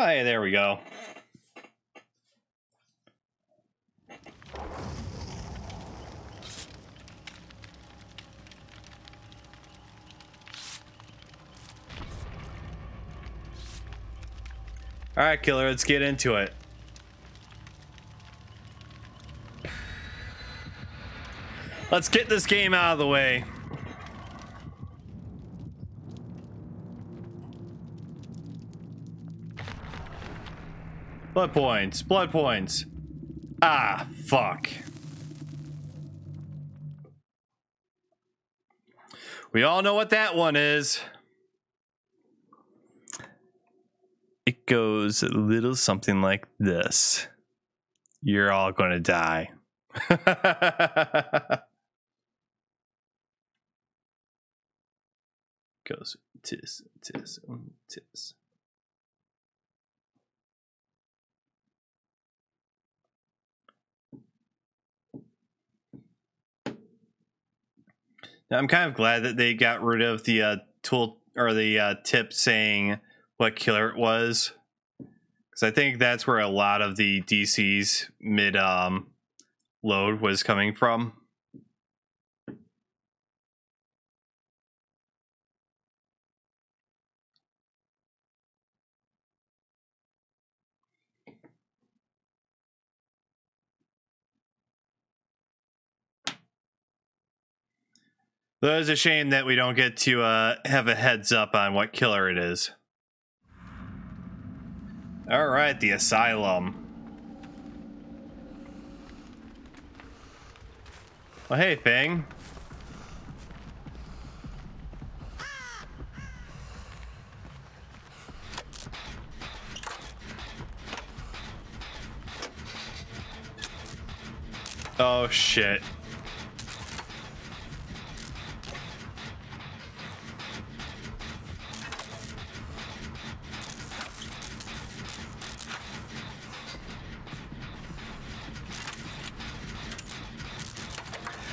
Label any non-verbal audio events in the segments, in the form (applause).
Oh, hey, there we go. All right, killer, let's get into it. Let's get this game out of the way. Blood points, blood points. Ah, fuck. We all know what that one is. It goes a little something like this. You're all going to die. (laughs) goes tis, tis, tis. I'm kind of glad that they got rid of the uh, tool or the uh, tip saying what killer it was, because I think that's where a lot of the DC's mid um, load was coming from. Though it's a shame that we don't get to uh, have a heads up on what killer it is. All right, the asylum. Well, hey, Fang. Oh, shit.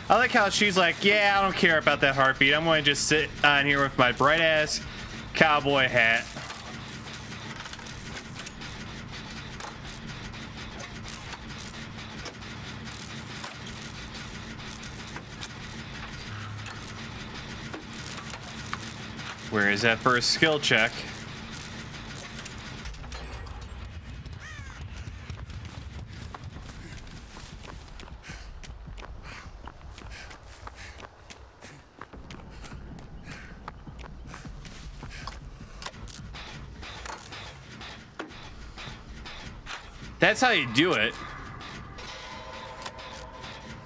I like how she's like, yeah, I don't care about that heartbeat. I'm going to just sit uh, on here with my bright ass cowboy hat. Where is that first skill check? That's how you do it.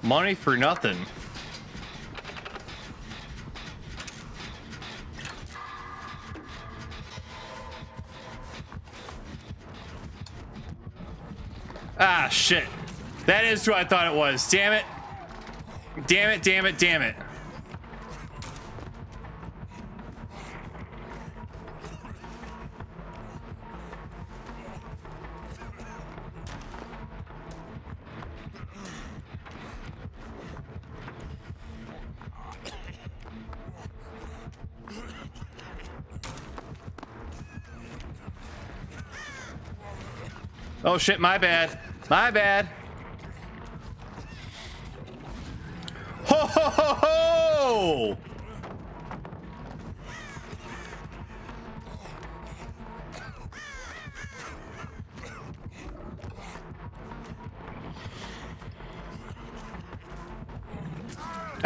Money for nothing. Ah, shit. That is who I thought it was. Damn it. Damn it, damn it, damn it. Oh shit, my bad. My bad. Ho ho ho ho! (laughs)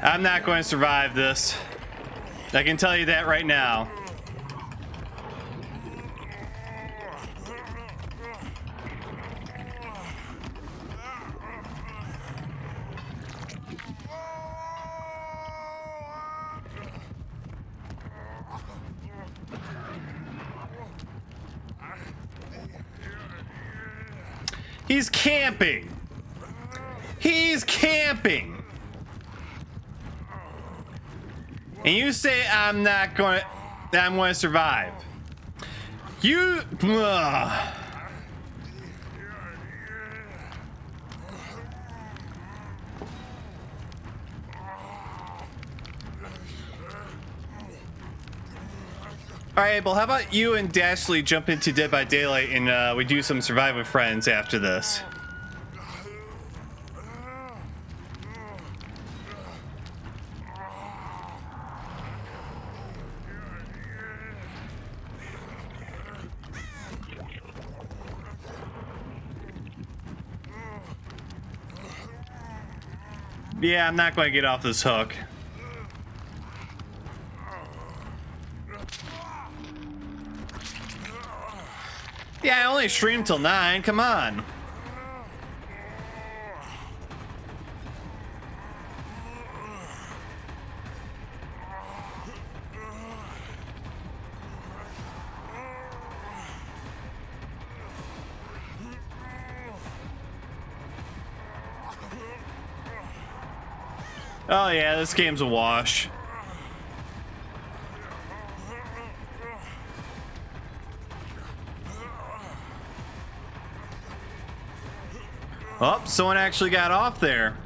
I'm not going to survive this. I can tell you that right now. He's camping. He's camping. and you say I'm not going that I'm going to survive. You. Ugh. All right, Abel, how about you and Dashley jump into Dead by Daylight and uh, we do some Survive with Friends after this? Yeah, I'm not going to get off this hook. Yeah, I only stream till 9. Come on. Oh yeah, this game's a wash. Oh, someone actually got off there.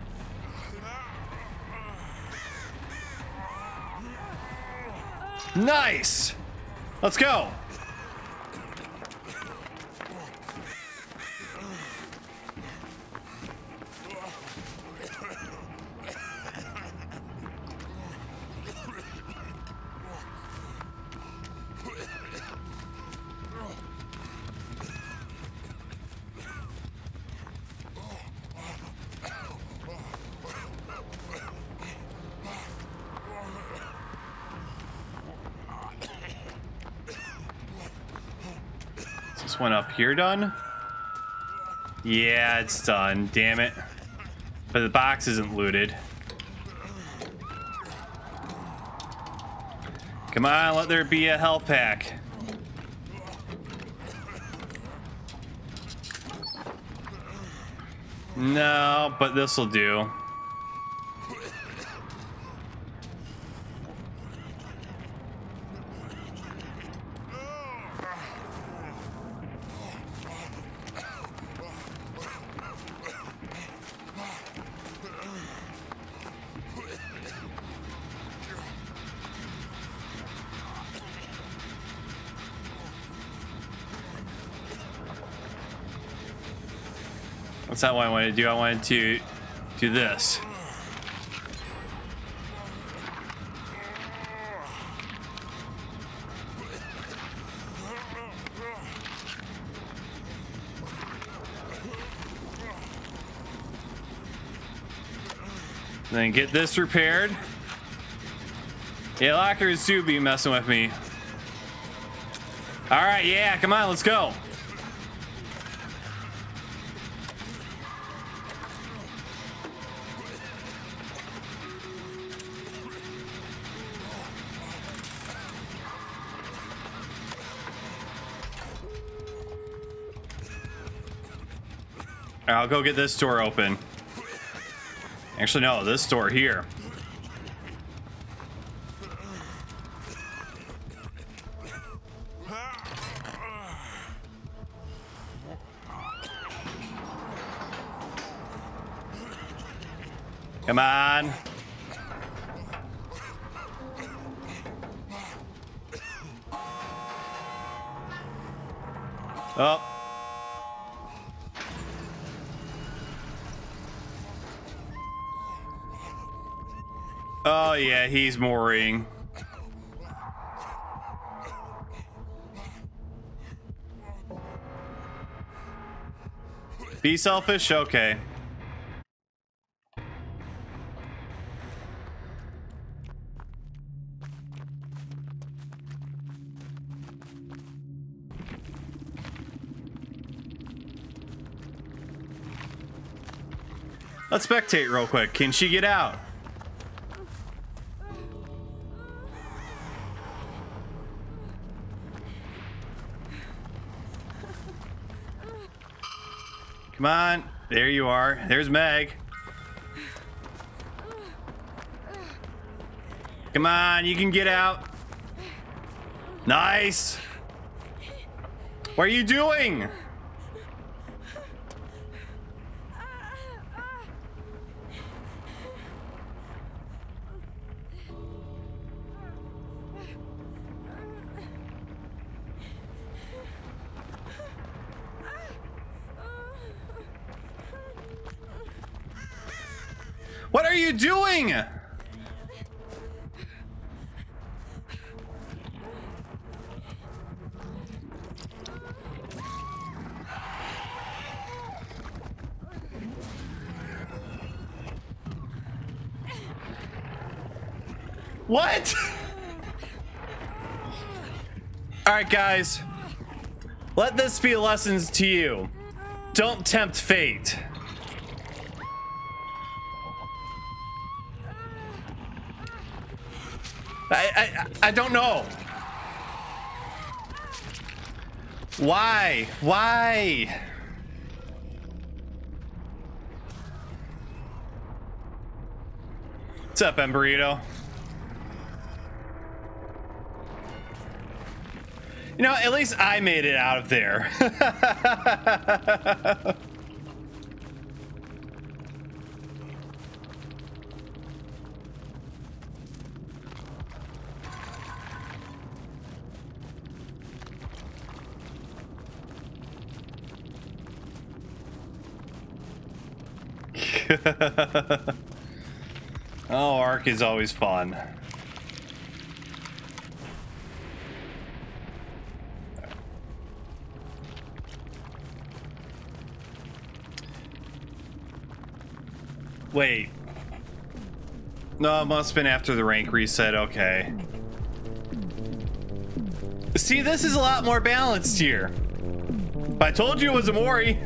Nice! Let's go! This one up here done? Yeah, it's done. Damn it. But the box isn't looted. Come on, let there be a health pack. No, but this'll do. That's not what I wanted to do. I wanted to do this. Then get this repaired. Yeah, Locker is be messing with me. All right, yeah, come on, let's go. I'll go get this door open. Actually, no, this door here. Come on. Oh. Oh yeah, he's mooring. Be selfish? Okay. Let's spectate real quick. Can she get out? Come on. There you are. There's Meg. Come on, you can get out. Nice. What are you doing? What are you doing? What? (laughs) All right, guys. Let this be lessons to you. Don't tempt fate. I, I, I don't know. Why? Why? What's up, Emberito? You know, at least I made it out of there. (laughs) (laughs) oh, Ark is always fun. Wait. No, it must have been after the rank reset. Okay. See, this is a lot more balanced here. I told you it was a Mori.